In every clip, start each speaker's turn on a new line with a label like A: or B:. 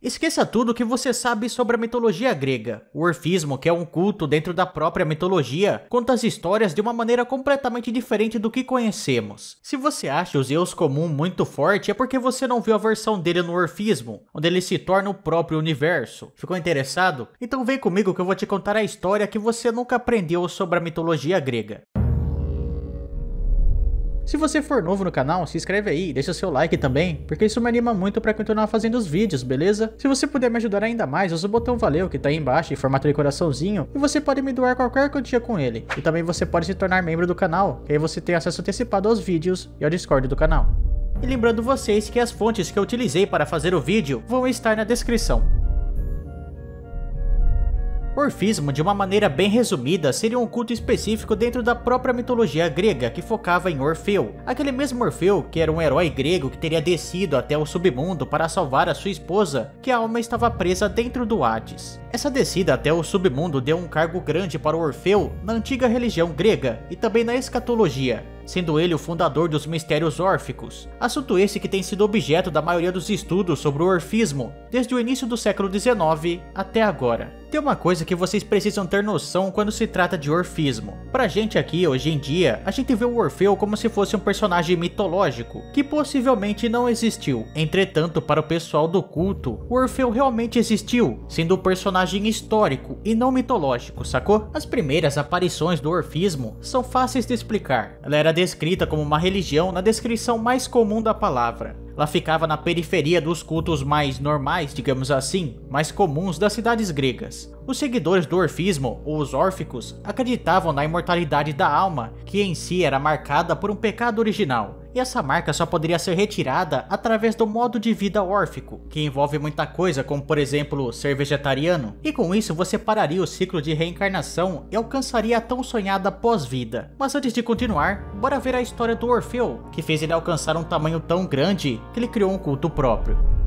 A: Esqueça tudo o que você sabe sobre a mitologia grega. O orfismo, que é um culto dentro da própria mitologia, conta as histórias de uma maneira completamente diferente do que conhecemos. Se você acha o Zeus comum muito forte, é porque você não viu a versão dele no orfismo, onde ele se torna o próprio universo. Ficou interessado? Então vem comigo que eu vou te contar a história que você nunca aprendeu sobre a mitologia grega. Se você for novo no canal, se inscreve aí, deixa seu like também, porque isso me anima muito para continuar fazendo os vídeos, beleza? Se você puder me ajudar ainda mais, usa o botão valeu que tá aí embaixo em formato de coraçãozinho e você pode me doar qualquer quantia com ele. E também você pode se tornar membro do canal, que aí você tem acesso antecipado aos vídeos e ao Discord do canal. E lembrando vocês que as fontes que eu utilizei para fazer o vídeo vão estar na descrição. Orfismo, de uma maneira bem resumida, seria um culto específico dentro da própria mitologia grega que focava em Orfeu. Aquele mesmo Orfeu, que era um herói grego que teria descido até o submundo para salvar a sua esposa, que a alma estava presa dentro do Hades. Essa descida até o submundo deu um cargo grande para Orfeu na antiga religião grega e também na escatologia, sendo ele o fundador dos mistérios órficos, assunto esse que tem sido objeto da maioria dos estudos sobre o orfismo desde o início do século XIX até agora. Tem uma coisa que vocês precisam ter noção quando se trata de orfismo. Pra gente aqui, hoje em dia, a gente vê o Orfeu como se fosse um personagem mitológico, que possivelmente não existiu. Entretanto, para o pessoal do culto, o Orfeu realmente existiu, sendo um personagem histórico e não mitológico, sacou? As primeiras aparições do orfismo são fáceis de explicar. Ela era descrita como uma religião na descrição mais comum da palavra. Ela ficava na periferia dos cultos mais normais, digamos assim, mais comuns das cidades gregas. Os seguidores do orfismo, ou os órficos, acreditavam na imortalidade da alma, que em si era marcada por um pecado original, e essa marca só poderia ser retirada através do modo de vida órfico, que envolve muita coisa como por exemplo ser vegetariano, e com isso você pararia o ciclo de reencarnação e alcançaria a tão sonhada pós-vida. Mas antes de continuar, bora ver a história do Orfeu, que fez ele alcançar um tamanho tão grande que ele criou um culto próprio.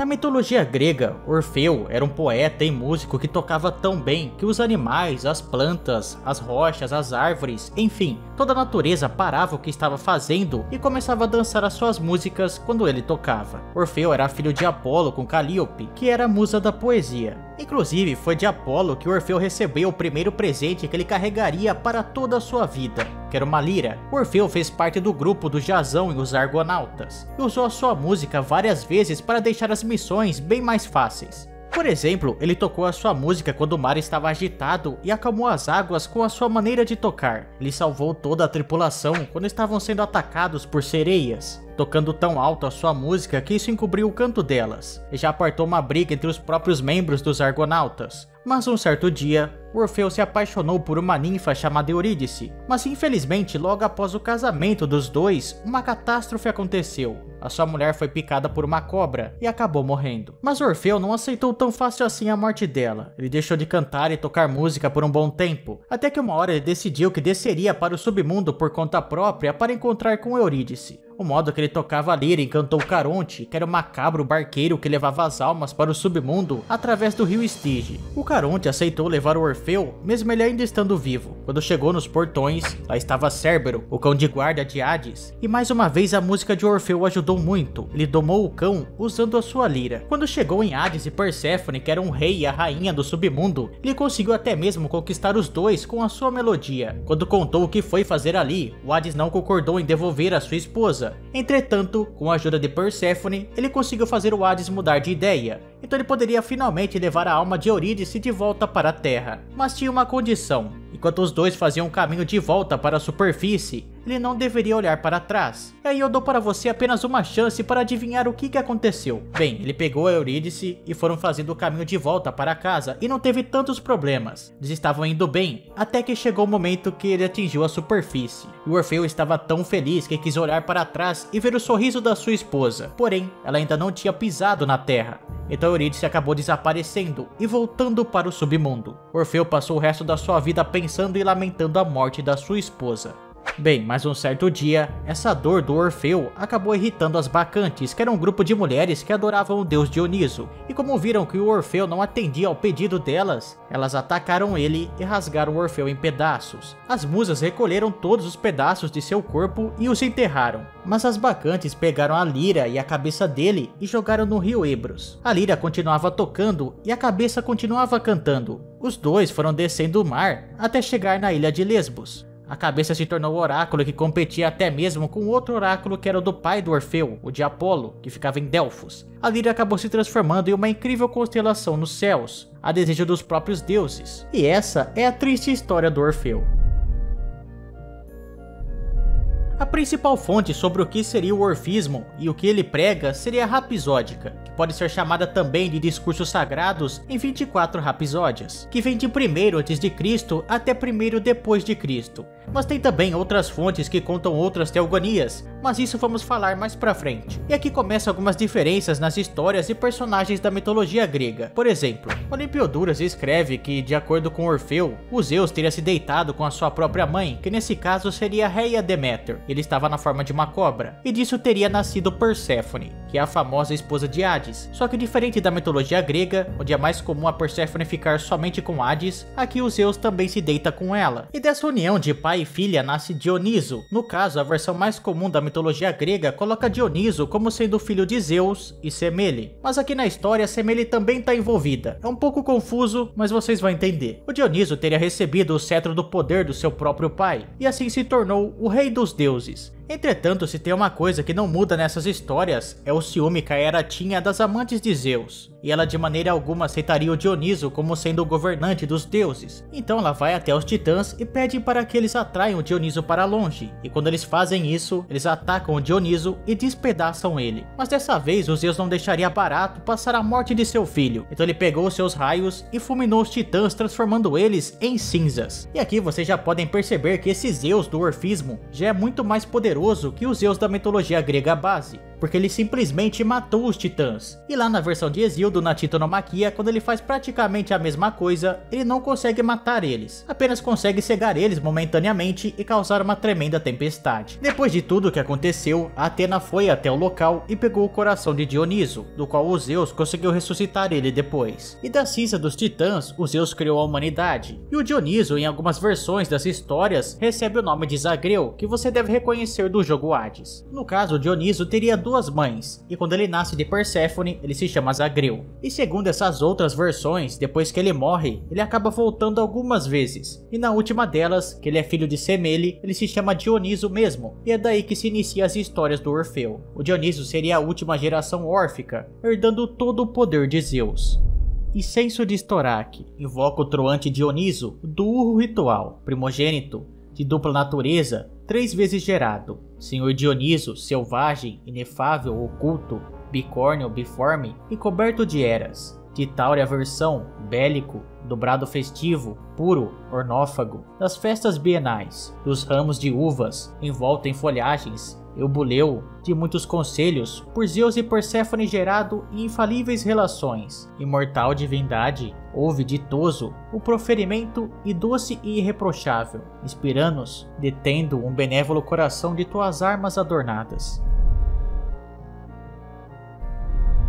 A: Na mitologia grega, Orfeu era um poeta e músico que tocava tão bem que os animais, as plantas, as rochas, as árvores, enfim, toda a natureza parava o que estava fazendo e começava a dançar as suas músicas quando ele tocava. Orfeu era filho de Apolo com Calíope, que era a musa da poesia. Inclusive, foi de Apolo que Orfeu recebeu o primeiro presente que ele carregaria para toda a sua vida, que era uma lira. Orfeu fez parte do grupo do Jazão e os Argonautas, e usou a sua música várias vezes para deixar as missões bem mais fáceis. Por exemplo, ele tocou a sua música quando o mar estava agitado e acalmou as águas com a sua maneira de tocar. Ele salvou toda a tripulação quando estavam sendo atacados por sereias, tocando tão alto a sua música que isso encobriu o canto delas, e já apartou uma briga entre os próprios membros dos Argonautas. Mas um certo dia, Orfeu se apaixonou por uma ninfa chamada Eurídice, mas infelizmente logo após o casamento dos dois, uma catástrofe aconteceu. A sua mulher foi picada por uma cobra e acabou morrendo. Mas Orfeu não aceitou tão fácil assim a morte dela. Ele deixou de cantar e tocar música por um bom tempo, até que uma hora ele decidiu que desceria para o submundo por conta própria para encontrar com Eurídice. O modo que ele tocava a lira encantou Caronte, que era o macabro barqueiro que levava as almas para o submundo através do rio Estige. O Caronte aceitou levar o Orfeu, mesmo ele ainda estando vivo. Quando chegou nos portões, lá estava Cérbero, o cão de guarda de Hades, e mais uma vez a música de Orfeu ajudou muito. Ele domou o cão usando a sua lira. Quando chegou em Hades e Perséfone, que era um rei e a rainha do submundo, ele conseguiu até mesmo conquistar os dois com a sua melodia. Quando contou o que foi fazer ali, o Hades não concordou em devolver a sua esposa, Entretanto, com a ajuda de Perséfone, ele conseguiu fazer o Hades mudar de ideia, então ele poderia finalmente levar a alma de Eurídice de volta para a Terra. Mas tinha uma condição, enquanto os dois faziam o caminho de volta para a superfície, ele não deveria olhar para trás. E aí eu dou para você apenas uma chance para adivinhar o que, que aconteceu. Bem, ele pegou a Eurídice e foram fazendo o caminho de volta para casa e não teve tantos problemas. Eles estavam indo bem, até que chegou o momento que ele atingiu a superfície. E o Orfeu estava tão feliz que quis olhar para trás e ver o sorriso da sua esposa. Porém, ela ainda não tinha pisado na terra. Então Eurídice acabou desaparecendo e voltando para o submundo. Orfeu passou o resto da sua vida pensando e lamentando a morte da sua esposa. Bem, mas um certo dia, essa dor do Orfeu acabou irritando as Bacantes, que era um grupo de mulheres que adoravam o deus Dioniso. E como viram que o Orfeu não atendia ao pedido delas, elas atacaram ele e rasgaram o Orfeu em pedaços. As musas recolheram todos os pedaços de seu corpo e os enterraram. Mas as Bacantes pegaram a lira e a cabeça dele e jogaram no rio Ebros. A lira continuava tocando e a cabeça continuava cantando. Os dois foram descendo o mar até chegar na ilha de Lesbos. A cabeça se tornou o oráculo que competia até mesmo com outro oráculo que era o do pai do Orfeu, o de Apolo, que ficava em Delfos. A Líria acabou se transformando em uma incrível constelação nos céus, a desejo dos próprios deuses. E essa é a triste história do Orfeu. A principal fonte sobre o que seria o orfismo e o que ele prega seria a rapisódica, que pode ser chamada também de discursos sagrados em 24 rapisódias, que vem de 1 antes de Cristo até 1 depois de Cristo. Mas tem também outras fontes que contam outras teogonias, mas isso vamos falar mais pra frente. E aqui começam algumas diferenças nas histórias e personagens da mitologia grega. Por exemplo, Olimpioduras escreve que, de acordo com Orfeu, o Zeus teria se deitado com a sua própria mãe, que nesse caso seria Reia Deméter. Ele estava na forma de uma cobra, e disso teria nascido Perséfone, que é a famosa esposa de Hades. Só que diferente da mitologia grega, onde é mais comum a Perséfone ficar somente com Hades, aqui o Zeus também se deita com ela. E dessa união de pai e filha nasce Dioniso. No caso, a versão mais comum da mitologia grega coloca Dioniso como sendo filho de Zeus e Semele. Mas aqui na história, Semele também está envolvida. É um pouco confuso, mas vocês vão entender. O Dioniso teria recebido o cetro do poder do seu próprio pai, e assim se tornou o rei dos deuses. Entretanto, se tem uma coisa que não muda nessas histórias, é o ciúme que a Hera tinha das amantes de Zeus, e ela de maneira alguma aceitaria o Dioniso como sendo o governante dos deuses. Então ela vai até os titãs e pede para que eles atraiam o Dioniso para longe, e quando eles fazem isso, eles atacam o Dioniso e despedaçam ele. Mas dessa vez o Zeus não deixaria barato passar a morte de seu filho, então ele pegou seus raios e fulminou os titãs transformando eles em cinzas. E aqui vocês já podem perceber que esse Zeus do orfismo já é muito mais poderoso poderoso que os Zeus da mitologia grega base porque ele simplesmente matou os titãs. E lá na versão de Exildo na Titanomaquia, quando ele faz praticamente a mesma coisa, ele não consegue matar eles, apenas consegue cegar eles momentaneamente e causar uma tremenda tempestade. Depois de tudo o que aconteceu, Atena foi até o local e pegou o coração de Dioniso, do qual os Zeus conseguiu ressuscitar ele depois. E da cinza dos titãs, os Zeus criou a humanidade. E o Dioniso, em algumas versões das histórias, recebe o nome de Zagreu, que você deve reconhecer do jogo Hades. No caso, Dioniso teria duas duas mães, e quando ele nasce de Perséfone, ele se chama Zagreu. E segundo essas outras versões, depois que ele morre, ele acaba voltando algumas vezes, e na última delas, que ele é filho de Semele, ele se chama Dioniso mesmo, e é daí que se inicia as histórias do Orfeu. O Dioniso seria a última geração órfica, herdando todo o poder de Zeus. E senso de Storak invoca o troante Dioniso do urro ritual, primogênito, de dupla natureza, três vezes gerado, Senhor Dioniso, selvagem, inefável, oculto, bicórnio, biforme e coberto de eras, de táurea versão, bélico, dobrado festivo, puro, ornófago, das festas bienais, dos ramos de uvas, envolto em folhagens, Eubuleu, de muitos conselhos, por Zeus e Perséfone gerado infalíveis relações, imortal divindade, ouve ditoso o proferimento e doce e irreprochável, inspirando-nos, detendo um benévolo coração de tuas armas adornadas.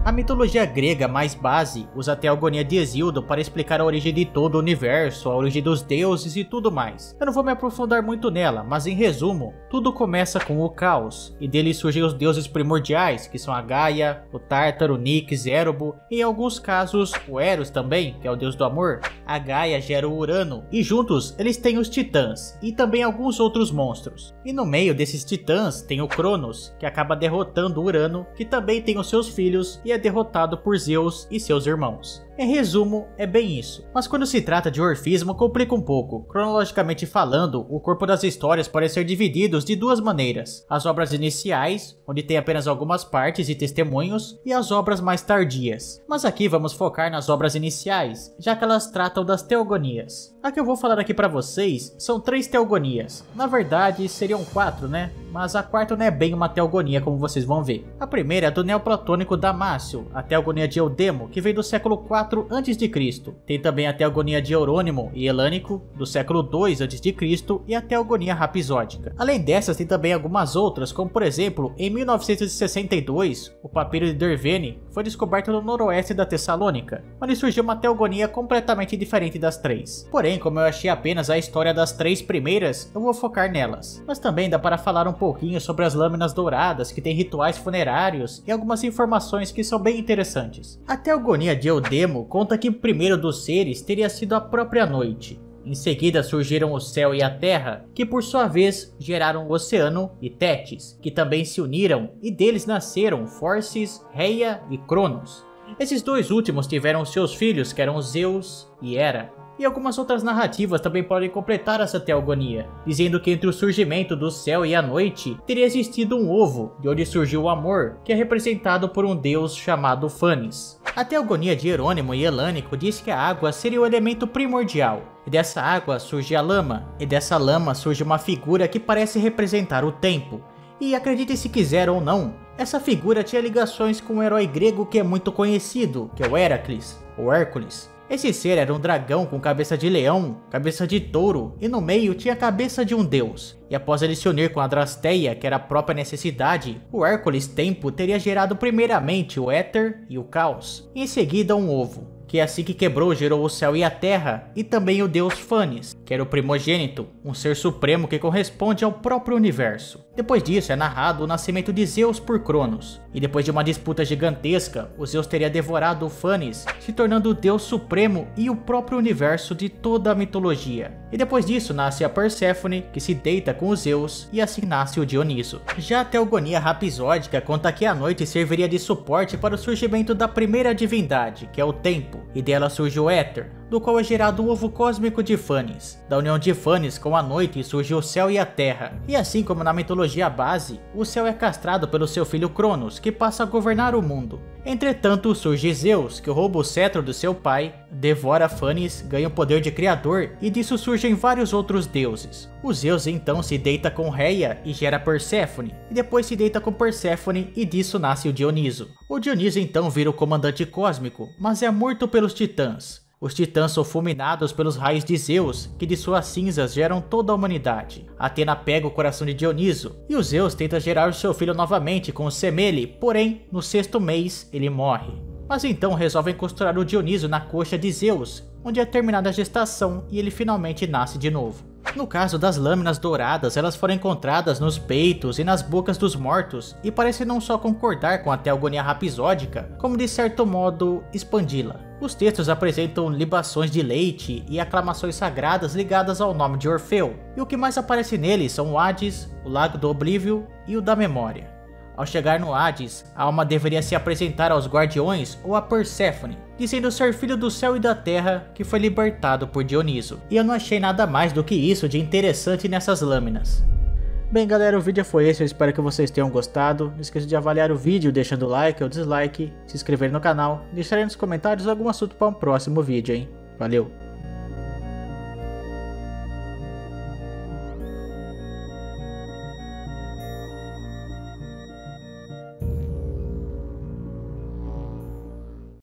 A: A mitologia grega mais base usa a teogonia de Exildo para explicar a origem de todo o universo, a origem dos deuses e tudo mais. Eu não vou me aprofundar muito nela, mas em resumo, tudo começa com o caos, e dele surgem os deuses primordiais, que são a Gaia, o Tártaro, Nix, Érobo, e em alguns casos o Eros também, que é o deus do amor. A Gaia gera o Urano, e juntos eles têm os titãs, e também alguns outros monstros. E no meio desses titãs tem o Cronos, que acaba derrotando o Urano, que também tem os seus filhos, e é derrotado por Zeus e seus irmãos. Em resumo, é bem isso. Mas quando se trata de orfismo, complica um pouco. Cronologicamente falando, o corpo das histórias pode ser dividido de duas maneiras: as obras iniciais, onde tem apenas algumas partes e testemunhos, e as obras mais tardias. Mas aqui vamos focar nas obras iniciais, já que elas tratam das teogonias. A que eu vou falar aqui para vocês são três teogonias. Na verdade, seriam quatro, né? Mas a quarta não é bem uma teogonia, como vocês vão ver. A primeira é do neoplatônico Damásio, a teogonia de Eudemo, que vem do século 4 4 a.C. Tem também a Teogonia de Eurônimo e Helânico, do século 2 a.C. e a Teogonia Rapisódica. Além dessas, tem também algumas outras, como por exemplo, em 1962, o papiro de Dervene foi descoberto no noroeste da Tessalônica, onde surgiu uma Teogonia completamente diferente das três. Porém, como eu achei apenas a história das três primeiras, eu vou focar nelas. Mas também dá para falar um pouquinho sobre as lâminas douradas, que tem rituais funerários e algumas informações que são bem interessantes. A Teogonia de Eudemo conta que o primeiro dos seres teria sido a própria noite. Em seguida surgiram o céu e a terra, que por sua vez geraram o oceano e Tétis, que também se uniram e deles nasceram Forces, Reia e Cronos. Esses dois últimos tiveram seus filhos, que eram Zeus e Hera, e algumas outras narrativas também podem completar essa teogonia, dizendo que entre o surgimento do céu e a noite teria existido um ovo, de onde surgiu o amor, que é representado por um deus chamado Fanes. A teogonia de Jerônimo e Helânico diz que a água seria o elemento primordial, e dessa água surge a lama, e dessa lama surge uma figura que parece representar o tempo. E acredite se quiser ou não, essa figura tinha ligações com um herói grego que é muito conhecido, que é o Heracles, ou Hércules. Esse ser era um dragão com cabeça de leão, cabeça de touro e no meio tinha a cabeça de um deus. E após ele se unir com a Drasteia, que era a própria necessidade, o Hércules Tempo teria gerado primeiramente o éter e o caos, e em seguida um ovo que assim que quebrou gerou o céu e a terra, e também o deus Fanes, que era o primogênito, um ser supremo que corresponde ao próprio universo. Depois disso é narrado o nascimento de Zeus por Cronos, e depois de uma disputa gigantesca, o Zeus teria devorado o Fanes, se tornando o deus supremo e o próprio universo de toda a mitologia. E depois disso nasce a Perséfone, que se deita com os Zeus, e assim nasce o Dioniso. Já a Teogonia Rapisódica conta que a noite serviria de suporte para o surgimento da primeira divindade, que é o Tempo, e dela surge o Éter, do qual é gerado o ovo cósmico de Fanes. Da união de Fanes com a noite surge o céu e a terra. E assim como na mitologia base, o céu é castrado pelo seu filho Cronos, que passa a governar o mundo. Entretanto, surge Zeus, que rouba o cetro do seu pai, devora Fanes, ganha o poder de criador e disso surgem vários outros deuses. O Zeus então se deita com Reia e gera Perséfone, e depois se deita com Perséfone e disso nasce o Dioniso. O Dioniso então vira o comandante cósmico, mas é morto pelos titãs. Os titãs são fulminados pelos raios de Zeus, que de suas cinzas geram toda a humanidade. Atena pega o coração de Dioniso, e o Zeus tenta gerar seu filho novamente com o Semele, porém, no sexto mês, ele morre. Mas então resolvem costurar o Dioniso na coxa de Zeus, onde é terminada a gestação e ele finalmente nasce de novo. No caso das lâminas douradas, elas foram encontradas nos peitos e nas bocas dos mortos e parecem não só concordar com a teogonia rapisódica, como de certo modo expandi-la. Os textos apresentam libações de leite e aclamações sagradas ligadas ao nome de Orfeu, e o que mais aparece neles são o Hades, o Lago do Oblívio e o da Memória. Ao chegar no Hades, a alma deveria se apresentar aos guardiões ou a Perséfone, dizendo ser filho do céu e da terra que foi libertado por Dioniso. E eu não achei nada mais do que isso de interessante nessas lâminas. Bem galera, o vídeo foi esse, eu espero que vocês tenham gostado. Não esqueça de avaliar o vídeo deixando like ou dislike, se inscrever no canal deixar aí nos comentários algum assunto para um próximo vídeo, hein? Valeu!